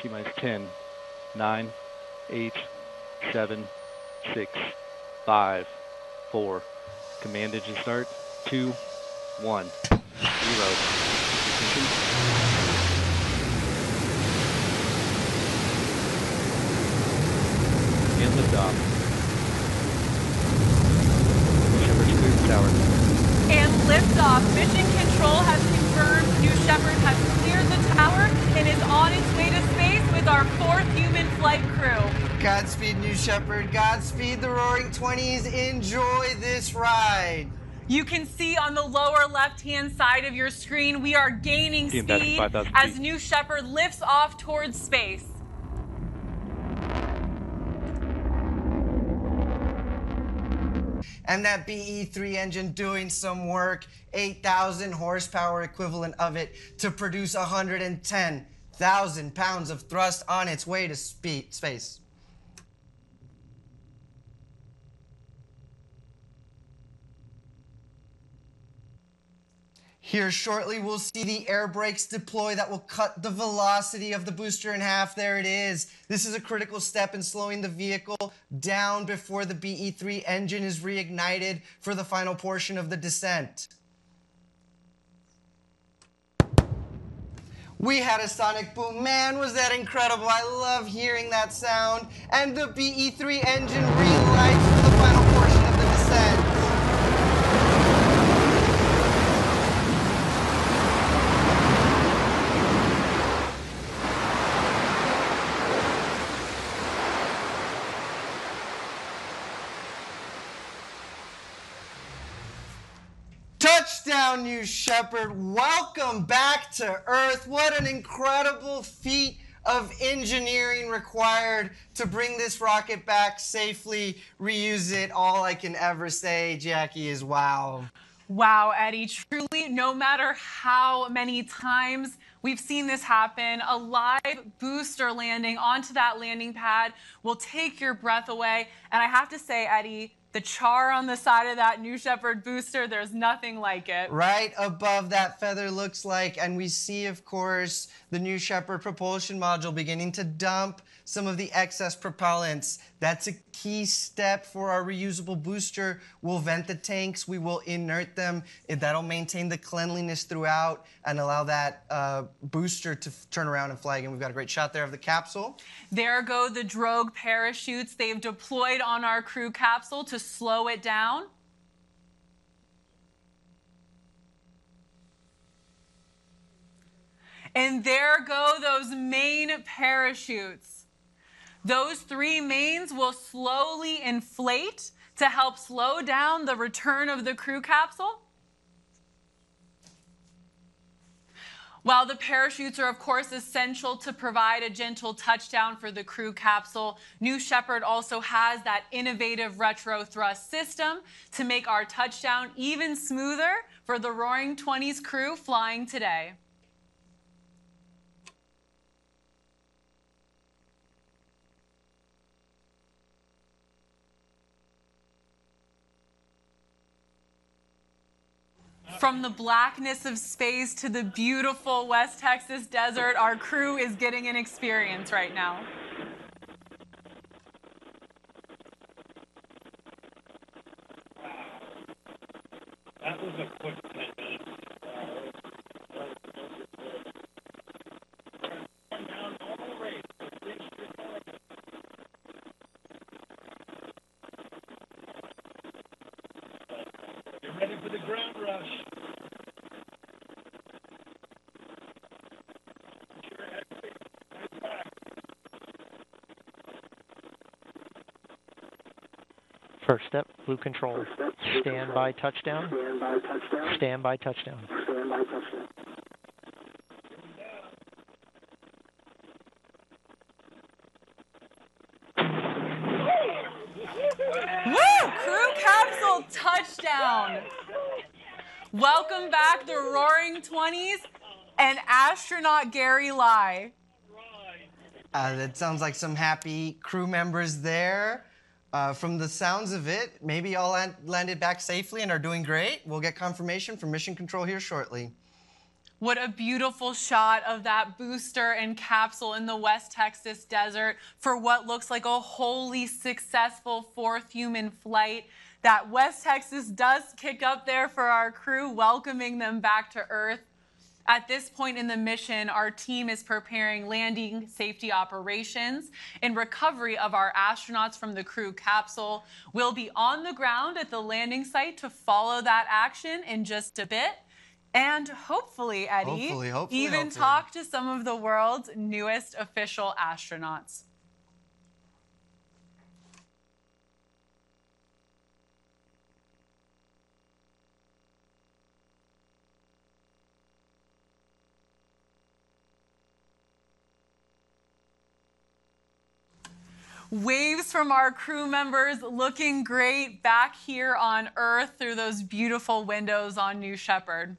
T minus 10, 9, 8, 7, 6, 5, 4. Command engine start. 2, 1, 0. Ignition. And liftoff. Shepard clear tower. And liftoff. Mission Control has confirmed New Shepard has cleared the tower and is on its way to with our fourth human flight crew. Godspeed, New Shepard. Godspeed, the Roaring Twenties. Enjoy this ride. You can see on the lower left-hand side of your screen, we are gaining Team speed as. New Shepard lifts off towards space. And that BE3 engine doing some work, 8,000 horsepower equivalent of it to produce 110,000 pounds of thrust on its way to spe- space. Here shortly, we'll see the air brakes deploy that will cut the velocity of the booster in half. There it is. This is a critical step in slowing the vehicle down before the BE3 engine is reignited for the final portion of the descent. We had a sonic boom. Man, was that incredible. I love hearing that sound. And the BE3 engine relights for the final portion of the descent. Touchdown, New Shepard. Welcome back to Earth. What an incredible feat of engineering required to bring this rocket back safely, reuse it. All I can ever say, Jackie, is wow. Wow, Eddie, truly, no matter how many times we've seen this happen, a live booster landing onto that landing pad will take your breath away. And I have to say, Eddie, the char on the side of that New Shepard booster, there's nothing like it. Right above that feather looks like, and we see, of course, the New Shepard propulsion module beginning to dump some of the excess propellants. That's a key step for our reusable booster. We'll vent the tanks, we will inert them. That'll maintain the cleanliness throughout and allow that uh, booster to turn around and fly again. We've got a great shot there of the capsule. There go the drogue parachutes they've deployed on our crew capsule to slow it down. And there go those main parachutes. Those three mains will slowly inflate to help slow down the return of the crew capsule. While the parachutes are, of course, essential to provide a gentle touchdown for the crew capsule, New Shepard also has that innovative retro thrust system to make our touchdown even smoother for the Roaring Twenties crew flying today. From the blackness of space to the beautiful West Texas desert, our crew is getting an experience right now. That was a quick 10 minutes. Ready for the ground rush. First step, blue control. Stand by touchdown. Stand by touchdown. Woo! Crew capsule touchdown. Welcome back, the Roaring Twenties and astronaut Gary Lai. Uh, that sounds like some happy crew members there. Uh, from the sounds of it, maybe all land- landed back safely and are doing great. We'll get confirmation from Mission Control here shortly. What a beautiful shot of that booster and capsule in the West Texas desert for what looks like a wholly successful fourth human flight. That West Texas does kick up there for our crew, welcoming them back to Earth. At this point in the mission, our team is preparing landing safety operations and recovery of our astronauts from the crew capsule. We'll be on the ground at the landing site to follow that action in just a bit. And hopefully, Eddie, Hopefully, hopefully, even hopefully. talk to some of the world's newest official astronauts. Waves from our crew members looking great back here on Earth through those beautiful windows on New Shepard.